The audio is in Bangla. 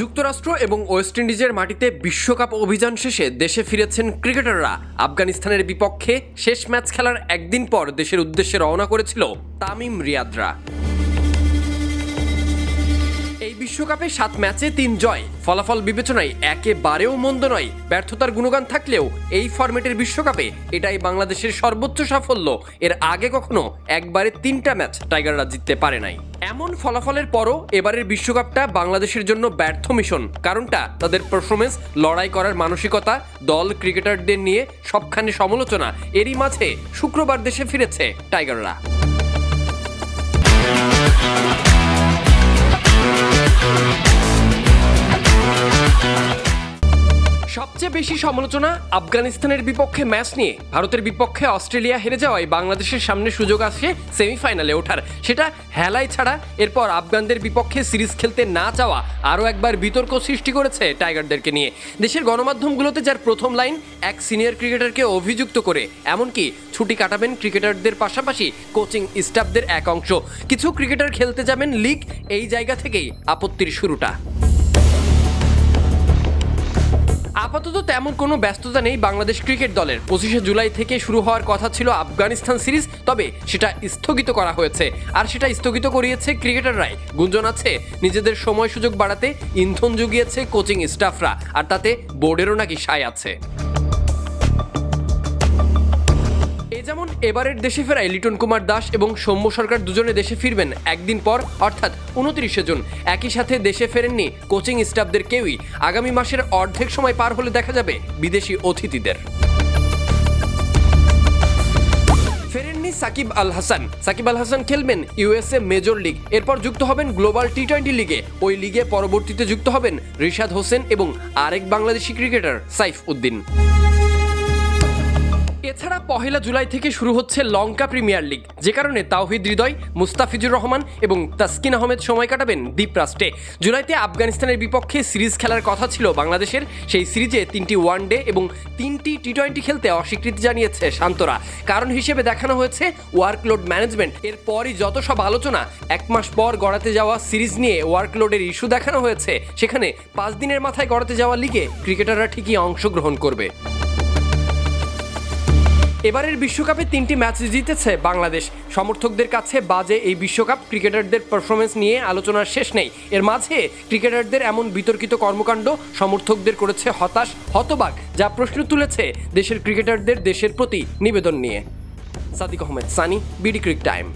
যুক্তরাষ্ট্র এবং ওয়েস্ট ইন্ডিজের মাটিতে বিশ্বকাপ অভিযান শেষে দেশে ফিরেছেন ক্রিকেটাররা। আফগানিস্তানের বিপক্ষে শেষ ম্যাচ খেলার একদিন পর দেশের উদ্দেশ্যে রওনা করেছিল তামিম রিয়াদরা। বিশ্বকাপে সাত ম্যাচে তিন জয়। ফলাফল বিবেচনায় একেবারেও মন্দ নয়। ব্যর্থতার গুণগান থাকলেও এই ফরম্যাটের বিশ্বকাপে এটাই বাংলাদেশের সর্বোচ্চ সাফল্য। এর আগে কখনো একবারে তিনটা ম্যাচ টাইগাররা জিততে পারে নাই। এমন ফলাফলের পরও এবারের বিশ্বকাপটা বাংলাদেশের জন্য ব্যর্থ মিশন। কারণটা তাদের পারফরমেন্স লড়াই করার মানসিকতা, দল, ক্রিকেটারদের নিয়ে সবখানে সমালোচনা। এরই মাঝে শুক্রবার দেশে ফিরেছে টাইগাররা। সবচেয়ে বেশি সমালোচনা আফগানিস্তানের বিপক্ষে ম্যাচ নিয়ে। ভারতের বিপক্ষে অস্ট্রেলিয়া হেরে যাওয়ায় বাংলাদেশের সামনে সুযোগ আসে সেমিফাইনালে ওঠার। সেটা হেলাই ছাড়া এরপর আফগানদের বিপক্ষে সিরিজ খেলতে না চাওয়া আরও একবার বিতর্ক সৃষ্টি করেছে টাইগারদেরকে নিয়ে। দেশের গণমাধ্যমগুলোতে যার প্রথম লাইন, এক সিনিয়র ক্রিকেটারকে অভিযুক্ত করে, এমনকি ছুটি কাটাবেন ক্রিকেটারদের পাশাপাশি কোচিং স্টাফদের এক অংশ। কিছু ক্রিকেটার খেলতে যাবেন লিগ, এই জায়গা থেকেই আপত্তির শুরুটা। আপাতত তেমন কোনো ব্যস্ততা নেই বাংলাদেশ ক্রিকেট দলের। পঁচিশে জুলাই থেকে শুরু হওয়ার কথা ছিল আফগানিস্তান সিরিজ, তবে সেটা স্থগিত করা হয়েছে। আর সেটা স্থগিত করিয়েছে ক্রিকেটাররাই। গুঞ্জন আছে, নিজেদের সময় সুযোগ বাড়াতে ইন্ধন জুগিয়েছে কোচিং স্টাফরা, আর তাতে বোর্ডেরও নাকি সায় আছে। এবারের দেশে ফেরায় লিটন কুমার দাস এবং সৌম্য সরকার দুজনে দেশে ফিরবেন একদিন পর, অর্থাৎ উনত্রিশে জুন। একই সাথে দেশে ফেরেননি কোচিং স্টাফদের কেউই। আগামী মাসের অর্ধেক সময় পার হলে দেখা যাবে বিদেশি অতিথিদের। ফেরেননি সাকিব আল হাসান। সাকিব আল হাসান খেলবেন ইউএসএ মেজর লিগ। এরপর যুক্ত হবেন গ্লোবাল টি টোয়েন্টি লিগে। ওই লিগে পরবর্তীতে যুক্ত হবেন রিশাদ হোসেন এবং আরেক বাংলাদেশি ক্রিকেটার সাইফ উদ্দিন। এছাড়া পহেলা জুলাই থেকে শুরু হচ্ছে লঙ্কা প্রিমিয়ার লিগ। যে কারণে তাওহিদ হৃদয়, মুস্তাফিজুর রহমান এবং তাসকিন আহমেদ সময় কাটাবেন দ্বীপরাষ্ট্রে জুলাইতে আফগানিস্তানের বিপক্ষে সিরিজ খেলার কথা ছিল বাংলাদেশের। সেই সিরিজে তিনটি ওয়ানডে এবং তিনটি টি টোয়েন্টি খেলতে অস্বীকৃতি জানিয়েছে শান্তরা। কারণ হিসেবে দেখানো হয়েছে ওয়ার্কলোড ম্যানেজমেন্ট। এরপরই যত সব আলোচনা, এক মাস পর গড়াতে যাওয়া সিরিজ নিয়ে ওয়ার্কলোডের ইস্যু দেখানো হয়েছে। সেখানে পাঁচ দিনের মাথায় গড়াতে যাওয়া লিগে ক্রিকেটাররা ঠিকই অংশগ্রহণ করবে। এবারের বিশ্বকাপে তিনটি ম্যাচ জিতেছে বাংলাদেশ। সমর্থকদের কাছে বাজে এই বিশ্বকাপ, ক্রিকেটারদের পারফরমেন্স নিয়ে আলোচনার শেষ নেই। এর মাঝে ক্রিকেটারদের এমন বিতর্কিত কর্মকাণ্ড সমর্থকদের করেছে হতাশ হতবাক, যা প্রশ্ন তুলেছে দেশের ক্রিকেটারদের দেশের প্রতি নিবেদন নিয়ে। Sadiq Ahmed, Sunny, BD cric time.